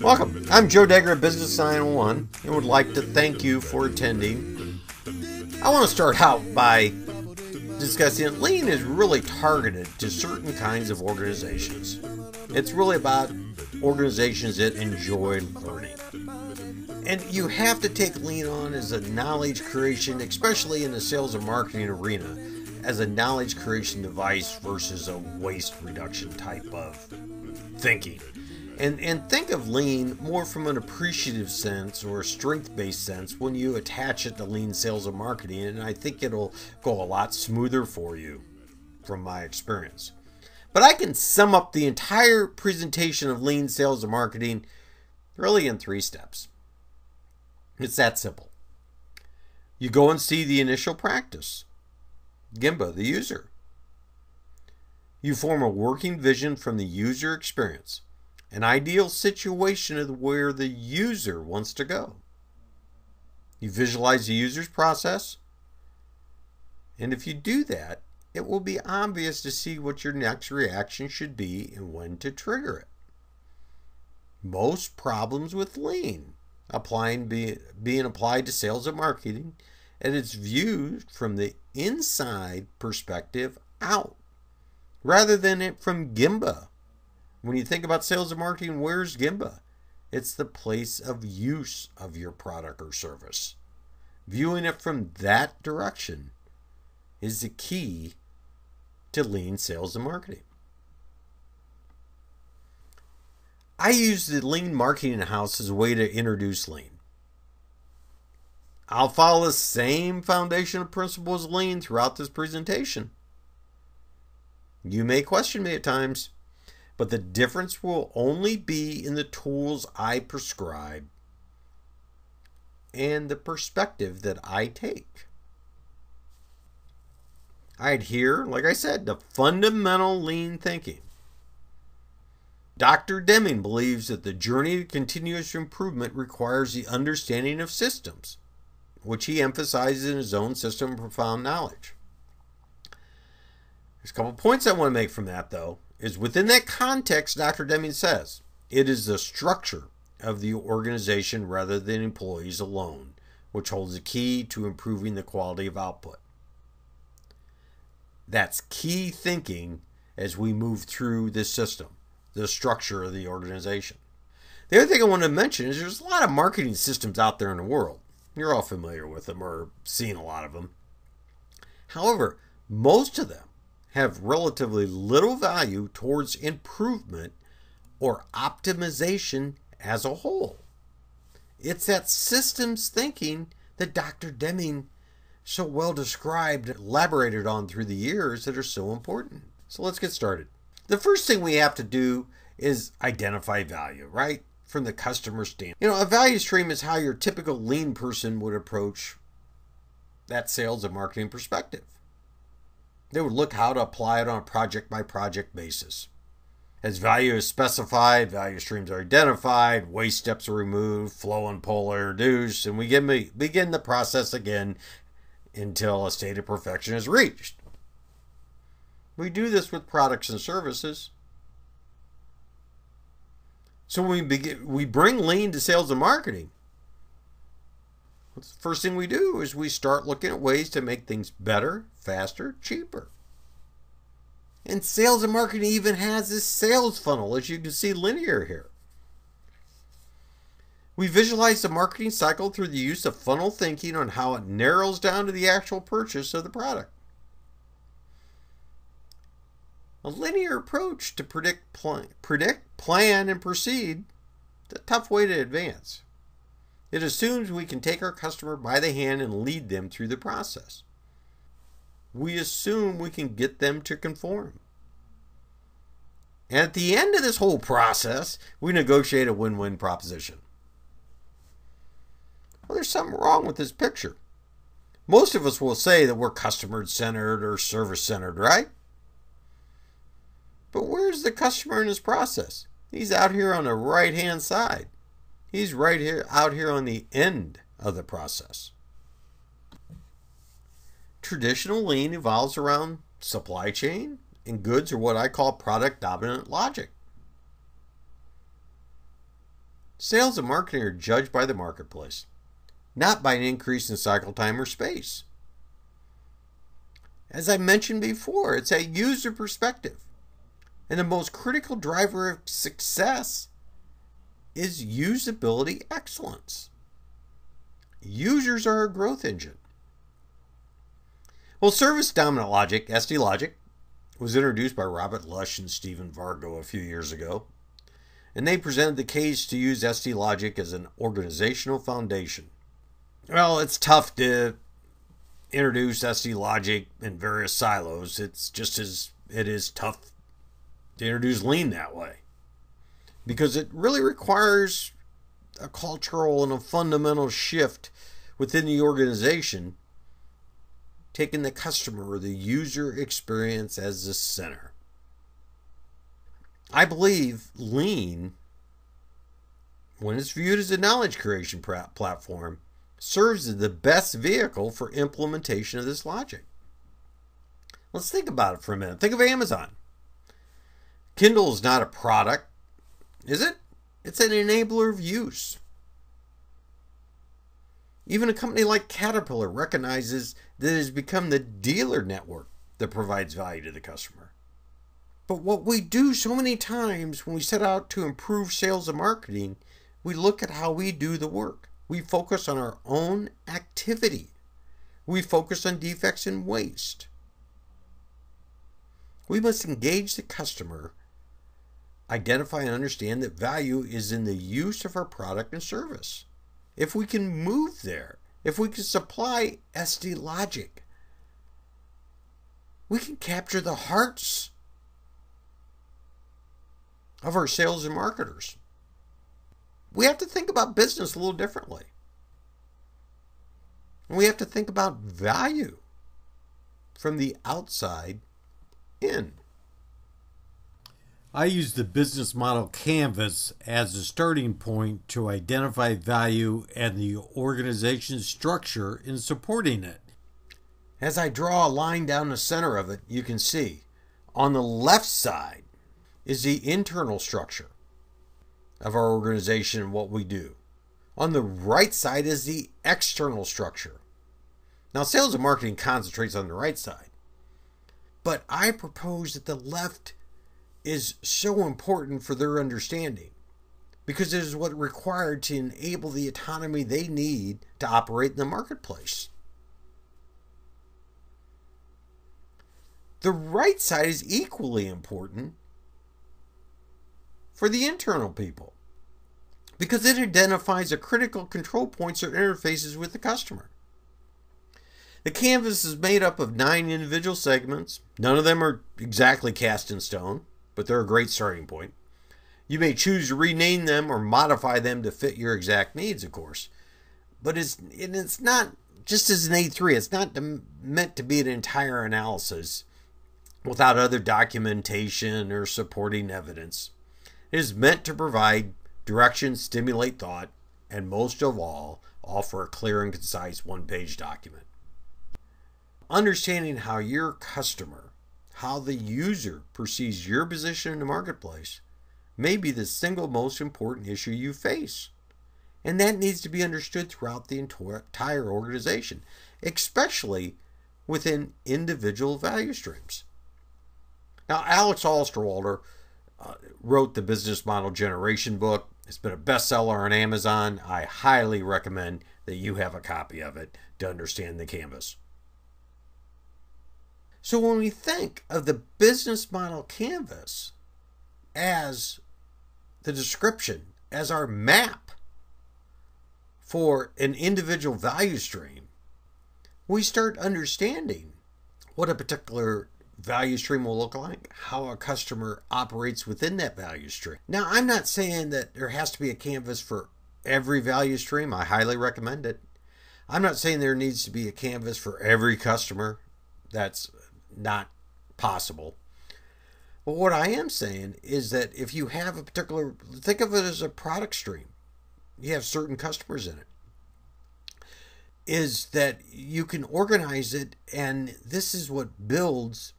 Welcome. I'm Joe Dager Business 901 and would like to thank you for attending. I want to start out by discussing lean is really targeted to certain kinds of organizations. It's really about organizations that enjoy learning. And you have to take lean on as a knowledge creation, especially in the sales and marketing arena, as a knowledge creation device versus a waste reduction type of thinking. And, and think of lean more from an appreciative sense or a strength based sense when you attach it to lean sales and marketing. And I think it'll go a lot smoother for you from my experience. But I can sum up the entire presentation of lean sales and marketing really in three steps. It's that simple. You go and see the initial practice, Gemba, the user. You form a working vision from the user experience an ideal situation of where the user wants to go. You visualize the user's process, and if you do that, it will be obvious to see what your next reaction should be and when to trigger it. Most problems with lean applying be, being applied to sales and marketing, and it's viewed from the inside perspective out rather than it from Gemba. when you think about sales and marketing, where's Gemba? It's the place of use of your product or service. Viewing it from that direction is the key to lean sales and marketing. I use the lean marketing house as a way to introduce lean. I'll follow the same foundation of principles lean throughout this presentation. You may question me at times but the difference will only be in the tools I prescribe and the perspective that I take. I adhere, like I said, to fundamental lean thinking. Dr. Deming believes that the journey to continuous improvement requires the understanding of systems, which he emphasizes in his own system of profound knowledge. There's a couple points I want to make from that, though is within that context, Dr. Deming says it is the structure of the organization rather than employees alone, which holds the key to improving the quality of output. That's key thinking as we move through this system, the structure of the organization. The other thing I want to mention is there's a lot of marketing systems out there in the world. You're all familiar with them or seen a lot of them. However, most of them have relatively little value towards improvement or optimization as a whole. It's that systems thinking that Dr. Deming so well described elaborated on through the years that are so important. So let's get started. The first thing we have to do is identify value, right? From the customer standpoint. You know, a value stream is how your typical lean person would approach that sales and marketing perspective. They would look how to apply it on a project by project basis. As value is specified, value streams are identified, waste steps are removed, flow and pull are reduced, and we begin the process again until a state of perfection is reached. We do this with products and services. So we begin, we bring lean to sales and marketing. the first thing we do is we start looking at ways to make things better, faster, cheaper. And sales and marketing even has this sales funnel, as you can see linear here. We visualize the marketing cycle through the use of funnel thinking on how it narrows down to the actual purchase of the product. A linear approach to predict, plan, predict, plan, and proceed is a tough way to advance. It assumes we can take our customer by the hand and lead them through the process we assume we can get them to conform. And at the end of this whole process, we negotiate a win win proposition. Well, there's something wrong with this picture. Most of us will say that we're customer centered or service centered, right? But where's the customer in this process? He's out here on the right hand side. He's right here out here on the end of the process. traditional lean evolves around supply chain, and goods are what I call product dominant logic. Sales and marketing are judged by the marketplace, not by an increase in cycle time or space. As I mentioned before, it's a user perspective. And the most critical driver of success is usability excellence. Users are a growth engine. Well, service dominant logic, SD logic, was introduced by Robert Lusch and Stephen Vargo a few years ago. And they presented the case to use SD logic as an organizational foundation. Well, it's tough to introduce SD logic in various silos. It's just as it is tough to introduce lean that way because it really requires a cultural and a fundamental shift within the organization, taking the customer or the user experience as the center. I believe lean, when it's viewed as a knowledge creation platform, serves as the best vehicle for implementation of this logic. Let's think about it for a minute. Think of Amazon. Kindle is not a product, is it? It's an enabler of use. Even a company like Caterpillar recognizes that it has become the dealer network that provides value to the customer. But what we do so many times when we set out to improve sales and marketing, we look at how we do the work. We focus on our own activity. We focus on defects and waste. We must engage the customer, identify and understand that value is in the use of our product and service. If we can move there, if we can supply SD logic, we can capture the hearts of our sales and marketers we have to think about business a little differently. We have to think about value from the outside in. I use the business model canvas as a starting point to identify value and the organization's structure in supporting it. As I draw a line down the center of it, you can see on the left side is the internal structure of our organization and what we do. On the right side is the external structure. Now, sales and marketing concentrates on the right side, but I propose that the left is so important for their understanding because it is what required to enable the autonomy they need to operate in the marketplace. The right side is equally important for the internal people because it identifies a critical control points or interfaces with the customer. The canvas is made up of nine individual segments. None of them are exactly cast in stone, but they're a great starting point. You may choose to rename them or modify them to fit your exact needs, of course. But it's, it's not just as an A3, it's not meant to be an entire analysis without other documentation or supporting evidence. It is meant to provide direction, stimulate thought, and most of all, offer a clear and concise one page document. Understanding how your customer, how the user perceives your position in the marketplace, may be the single most important issue you face. And that needs to be understood throughout the entire organization, especially within individual value streams. Now, Alex Osterwalder uh, wrote the Business Model Generation book. It's been a bestseller on Amazon. I highly recommend that you have a copy of it to understand the canvas. So, when we think of the business model canvas as the description, as our map for an individual value stream, we start understanding what a particular value stream will look like, how a customer operates within that value stream. Now, I'm not saying that there has to be a canvas for every value stream. I highly recommend it. I'm not saying there needs to be a canvas for every customer. That's not possible. But what I am saying is that if you have a particular, think of it as a product stream, you have certain customers in it. is that you can organize it, and this is what builds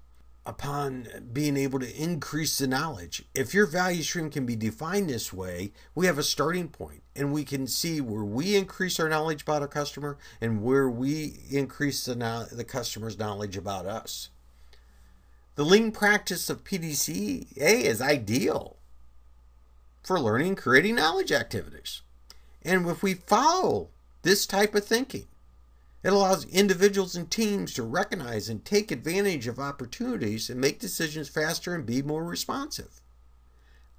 upon being able to increase the knowledge. If your value stream can be defined this way, we have a starting point and we can see where we increase our knowledge about our customer and where we increase the, the customer's knowledge about us. The lean practice of PDCA is ideal for learning and creating knowledge activities. And if we follow this type of thinking, it allows individuals and teams to recognize and take advantage of opportunities and make decisions faster and be more responsive.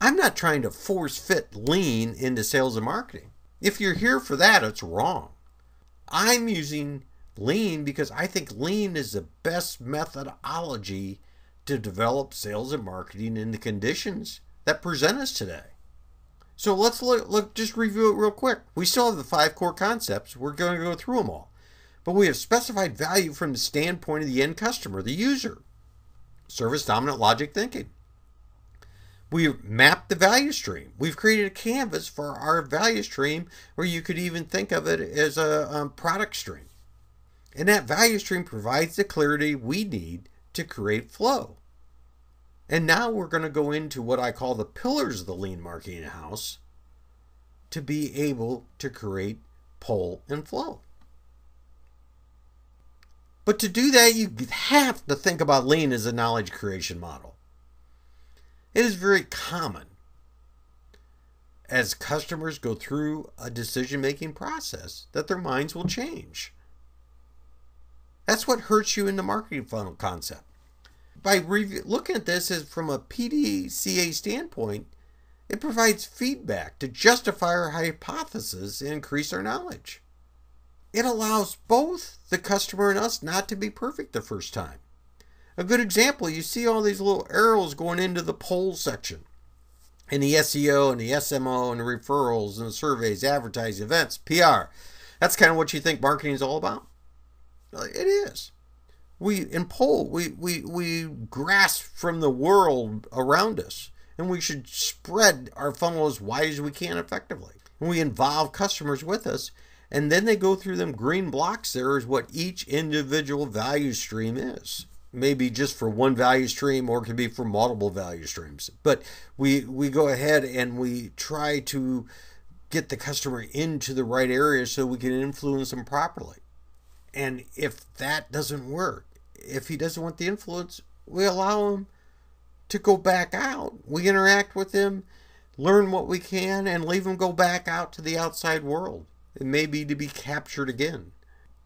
I'm not trying to force fit lean into sales and marketing. If you're here for that, it's wrong. I'm using lean because I think lean is the best methodology to develop sales and marketing in the conditions that present us today. So let's look, look just review it real quick. We still have the five core concepts. We're going to go through them all. But we have specified value from the standpoint of the end customer, the user. Service dominant logic thinking. We've mapped the value stream. We've created a canvas for our value stream where you could even think of it as a um, product stream. And that value stream provides the clarity we need to create flow. And now we're going to go into what I call the pillars of the lean marketing house to be able to create pull and flow. But to do that, you have to think about lean as a knowledge creation model. It is very common as customers go through a decision making process that their minds will change. That's what hurts you in the marketing funnel concept. By looking at this as from a PDCA standpoint, it provides feedback to justify our hypothesis and increase our knowledge it allows both the customer and us not to be perfect the first time. A good example, you see all these little arrows going into the pull section. In the SEO and the SMO and the referrals and the surveys, advertising, events, PR. That's kind of what you think marketing is all about. It is. We in pull, we, we, we grasp from the world around us, and we should spread our funnel as wide as we can effectively. And we involve customers with us, and then they go through them green blocks there is what each individual value stream is maybe just for one value stream or it could be for multiple value streams but we we go ahead and we try to get the customer into the right area so we can influence them properly and if that doesn't work if he doesn't want the influence we allow him to go back out we interact with him learn what we can and leave him go back out to the outside world it may be to be captured again.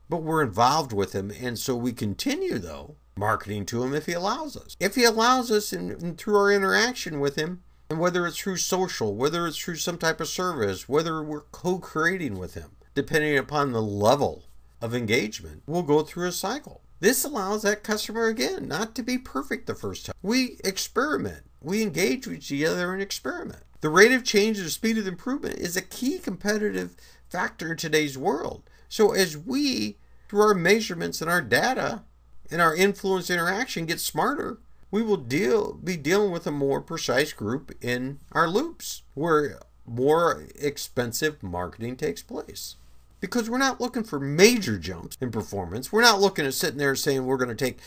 But we're involved with him, and so we continue, though, marketing to him if he allows us. If he allows us and, through our interaction with him, and whether it's through social, whether it's through some type of service, whether we're co creating with him, depending upon the level of engagement, we'll go through a cycle. This allows that customer again not to be perfect the first time. We experiment, we engage with each other and experiment. The rate of change and the speed of improvement is a key competitive factor in today's world. So as we, through our measurements and our data and our influence interaction, get smarter, we will deal be dealing with a more precise group in our loops where more expensive marketing takes place. Because we're not looking for major jumps in performance. We're not looking at sitting there saying we're going to take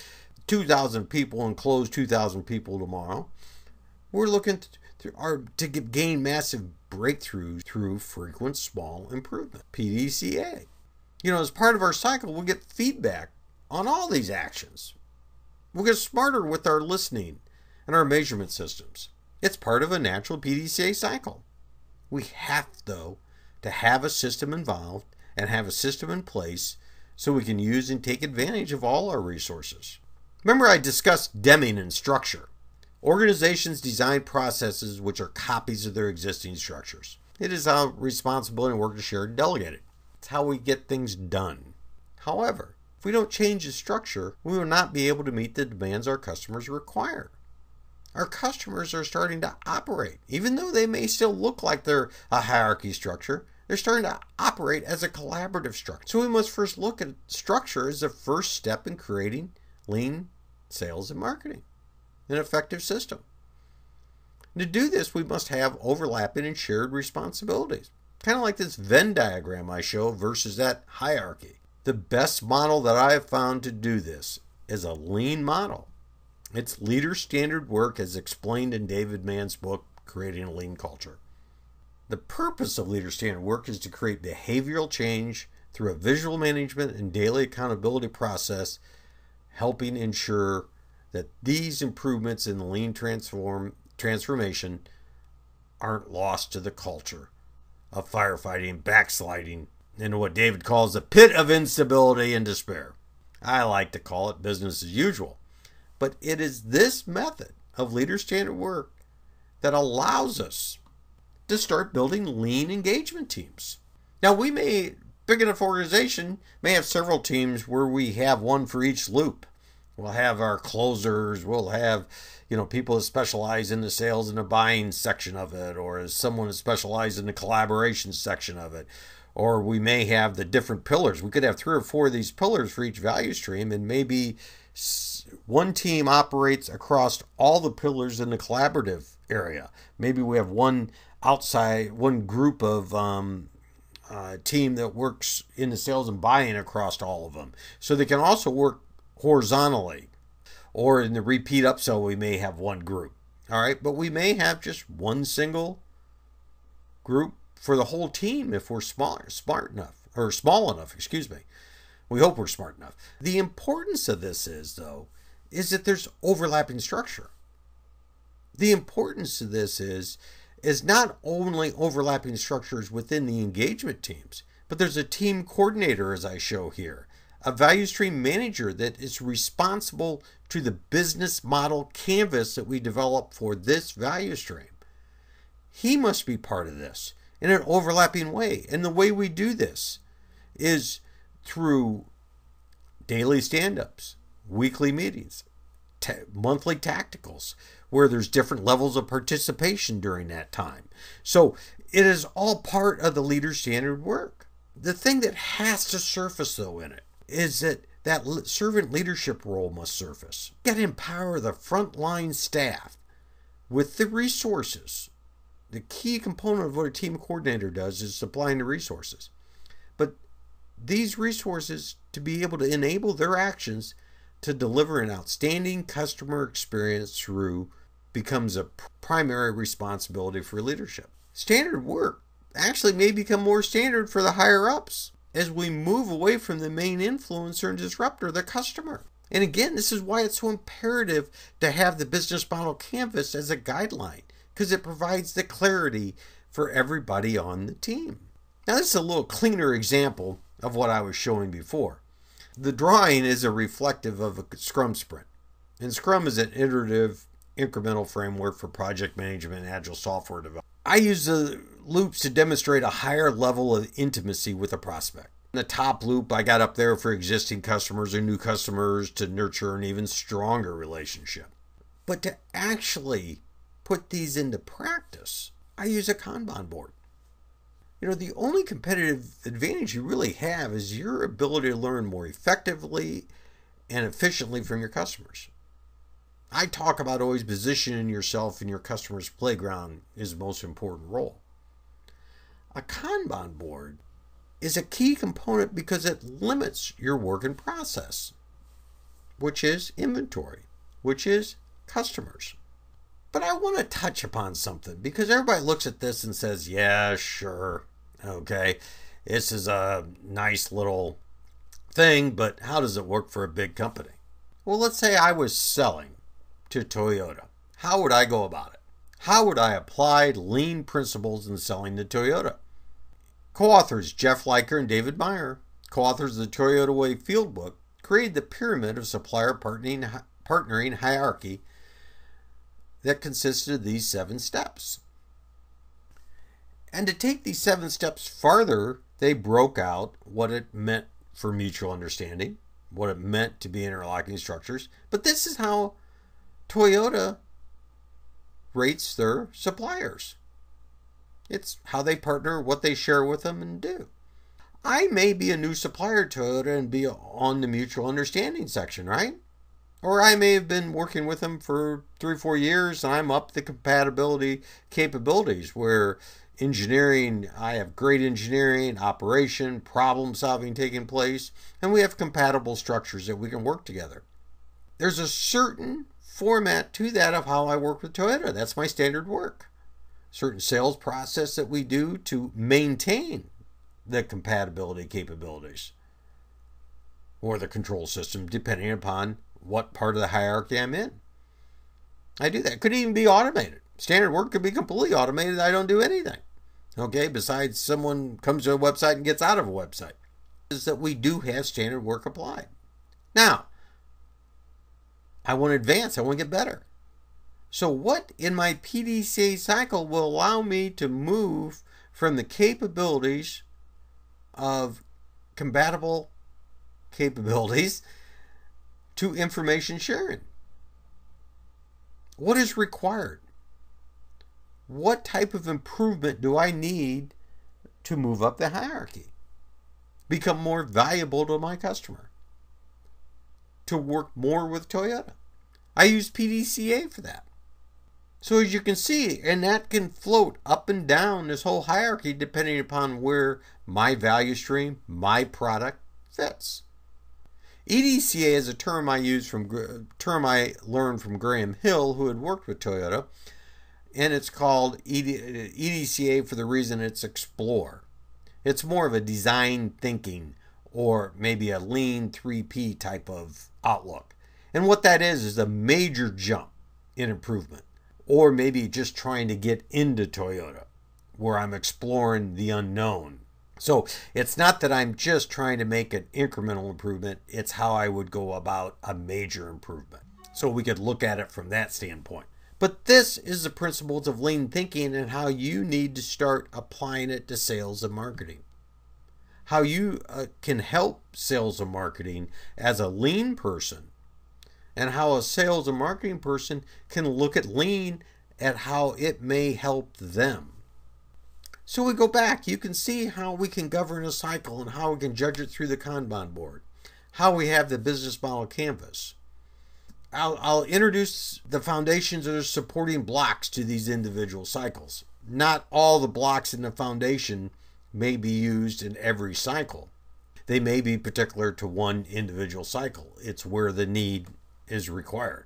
2,000 people and close 2,000 people tomorrow. We're looking to, our, to gain massive breakthroughs through frequent small improvement, PDCA. You know, as part of our cycle, we'll get feedback on all these actions. We'll get smarter with our listening and our measurement systems. It's part of a natural PDCA cycle. We have, though, to have a system involved and have a system in place so we can use and take advantage of all our resources. Remember, I discussed Deming and structure. Organizations design processes which are copies of their existing structures. It is how responsibility and work is shared and delegated. It's how we get things done. However, if we don't change the structure, we will not be able to meet the demands our customers require. Our customers are starting to operate, even though they may still look like they're a hierarchy structure, they're starting to operate as a collaborative structure. So we must first look at structure as the first step in creating lean sales and marketing an effective system. To do this, we must have overlapping and shared responsibilities. Kind of like this Venn diagram I show versus that hierarchy. The best model that I have found to do this is a lean model. It's leader standard work as explained in David Mann's book, Creating a Lean Culture. The purpose of leader standard work is to create behavioral change through a visual management and daily accountability process, helping ensure that these improvements in the lean transform transformation aren't lost to the culture of firefighting, backsliding into what David calls the pit of instability and despair. I like to call it business as usual. But it is this method of leader standard work that allows us to start building lean engagement teams. Now, we may, big enough organization, may have several teams where we have one for each loop. We'll have our closers, we'll have, you know, people that specialize in the sales and the buying section of it, or someone that specializes in the collaboration section of it. Or we may have the different pillars. We could have three or four of these pillars for each value stream, and maybe one team operates across all the pillars in the collaborative area. Maybe we have one outside, one group of um, uh, team that works in the sales and buying across all of them. So they can also work horizontally. Or in the repeat upsell, we may have one group. All right, but we may have just one single group for the whole team if we're smart, smart enough, or small enough, excuse me. We hope we're smart enough. The importance of this is, though, is that there's overlapping structure. The importance of this is is not only overlapping structures within the engagement teams, but there's a team coordinator as I show here, a value stream manager that is responsible to the business model canvas that we develop for this value stream. He must be part of this in an overlapping way. And the way we do this is through daily stand ups, weekly meetings, monthly tacticals, where there's different levels of participation during that time. So it is all part of the leader standard work. The thing that has to surface, though, in it is that that servant leadership role must surface. Get empower the frontline staff with the resources. The key component of what a team coordinator does is supplying the resources. But these resources to be able to enable their actions to deliver an outstanding customer experience through becomes a primary responsibility for leadership. Standard work actually may become more standard for the higher ups as we move away from the main influencer and disruptor, the customer. And again, this is why it's so imperative to have the business model canvas as a guideline because it provides the clarity for everybody on the team. Now, this is a little cleaner example of what I was showing before. The drawing is a reflective of a Scrum sprint. And Scrum is an iterative, incremental framework for project management and agile software development. I use the loops to demonstrate a higher level of intimacy with a prospect. In the top loop, I got up there for existing customers or new customers to nurture an even stronger relationship. But to actually put these into practice, I use a Kanban board. You know, the only competitive advantage you really have is your ability to learn more effectively and efficiently from your customers. I talk about always positioning yourself in your customer's playground is the most important role. A Kanban board is a key component because it limits your work in process, which is inventory, which is customers. But I want to touch upon something because everybody looks at this and says, yeah, sure, Okay, this is a nice little thing, but how does it work for a big company? Well, let's say I was selling to Toyota. How would I go about it? How would I apply lean principles in selling to Toyota? Co authors Jeff Liker and David Meier, co authors of the Toyota Way Field Book, created the pyramid of supplier partnering, partnering hierarchy that consisted of these seven steps. And to take these seven steps farther, they broke out what it meant for mutual understanding, what it meant to be interlocking structures. But this is how Toyota rates their suppliers. It's how they partner, what they share with them, and do. I may be a new supplier to Toyota and be on the mutual understanding section, right? Or I may have been working with them for three, or four years and I'm up the compatibility capabilities where engineering, I have great engineering, operation, problem solving taking place, and we have compatible structures that we can work together. There's a certain format to that of how I work with Toyota. That's my standard work. Certain sales process that we do to maintain the compatibility capabilities or the control system, depending upon what part of the hierarchy I'm in. I do that. It could even be automated. Standard work could be completely automated. I don't do anything. Okay, besides someone comes to a website and gets out of a website. Is that we do have standard work applied. Now, I want to advance, I want to get better. So, what in my PDCA cycle will allow me to move from the capabilities of compatible capabilities to information sharing? What is required? What type of improvement do I need to move up the hierarchy? Become more valuable to my customer? To work more with Toyota? I use PDCA for that. So as you can see, and that can float up and down this whole hierarchy depending upon where my value stream, my product fits. EDCA is a term I use from term I learned from Graham Hill, who had worked with Toyota, and it's called EDCA for the reason it's explore. It's more of a design thinking or maybe a lean 3P type of outlook. And what that is is a major jump in improvement, or maybe just trying to get into Toyota, where I'm exploring the unknown so it's not that I'm just trying to make an incremental improvement, it's how I would go about a major improvement. So we could look at it from that standpoint. But this is the principles of lean thinking and how you need to start applying it to sales and marketing. How you uh, can help sales and marketing as a lean person, and how a sales and marketing person can look at lean at how it may help them. So we go back. You can see how we can govern a cycle and how we can judge it through the Kanban board, how we have the business model canvas. I'll, I'll introduce the foundations or supporting blocks to these individual cycles. Not all the blocks in the foundation may be used in every cycle. They may be particular to one individual cycle. It's where the need is required.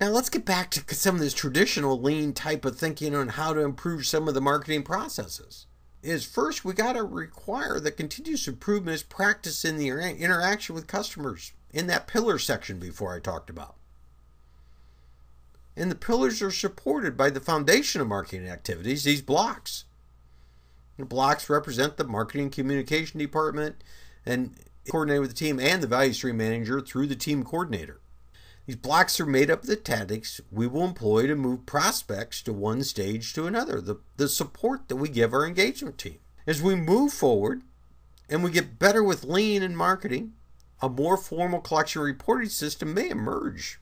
Now let's get back to some of this traditional lean type of thinking on how to improve some of the marketing processes. Is first we got to require that continuous improvement is practiced in the interaction with customers in that pillar section before I talked about. And the pillars are supported by the foundation of marketing activities, these blocks. Blocks represent the marketing communication department and coordinate with the team and the value stream manager through the team coordinator. These blocks are made up of the tactics we will employ to move prospects to one stage to another, the, the support that we give our engagement team. As we move forward and we get better with lean and marketing, a more formal collection reporting system may emerge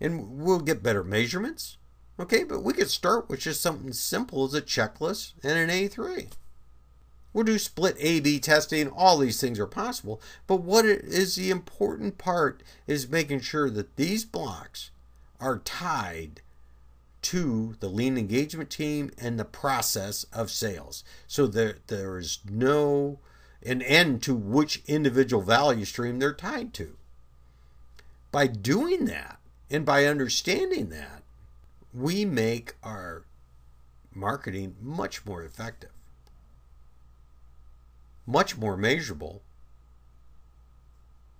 and we'll get better measurements. Okay, but we could start with just something simple as a checklist and an A3. We'll do split A B testing. All these things are possible. But what is the important part is making sure that these blocks are tied to the lean engagement team and the process of sales. So that there is no an end to which individual value stream they're tied to. By doing that and by understanding that, we make our marketing much more effective much more measurable,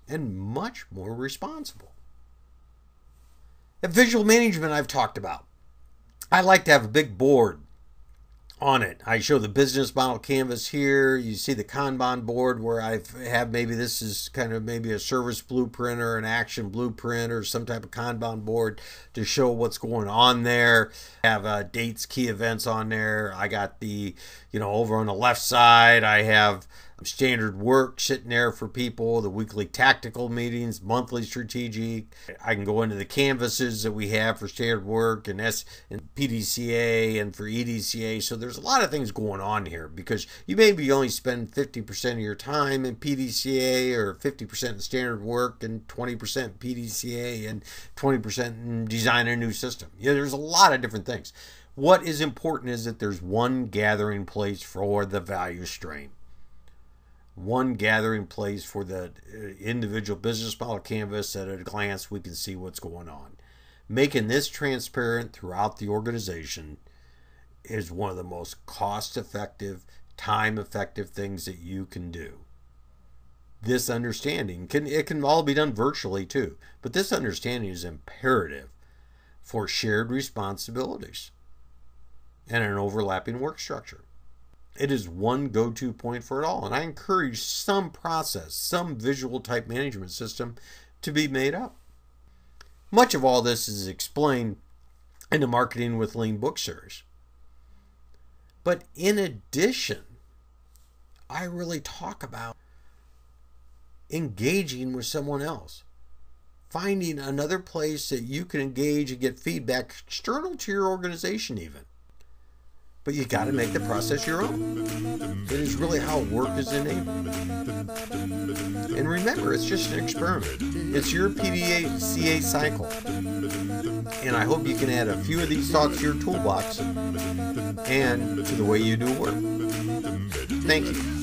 and much more responsible. The visual management I've talked about. I like to have a big board on it. I show the business model canvas here. You see the Kanban board where I have maybe this is kind of maybe a service blueprint or an action blueprint or some type of Kanban board to show what's going on there. I have uh, dates, key events on there. I got the, you know, over on the left side, I have standard work sitting there for people, the weekly tactical meetings, monthly strategic. I can go into the canvases that we have for standard work and S and PDCA and for EDCA. So there's a lot of things going on here because you maybe only spend 50% of your time in PDCA or 50% in standard work and 20% PDCA and 20% in design a new system. Yeah, there's a lot of different things. What is important is that there's one gathering place for the value stream, one gathering place for the uh, individual business model canvas. At a glance, we can see what's going on. Making this transparent throughout the organization is one of the most cost effective, time effective things that you can do. This understanding can it can all be done virtually too, but this understanding is imperative for shared responsibilities and an overlapping work structure. It is one go to point for it all, and I encourage some process, some visual type management system to be made up. Much of all this is explained in the Marketing with Lean book series. But in addition, I really talk about engaging with someone else, finding another place that you can engage and get feedback external to your organization, even but you got to make the process your own. It is really how work is enabled. And remember, it's just an experiment. It's your PDCA CA cycle. And I hope you can add a few of these thoughts to your toolbox and to the way you do work. Thank you.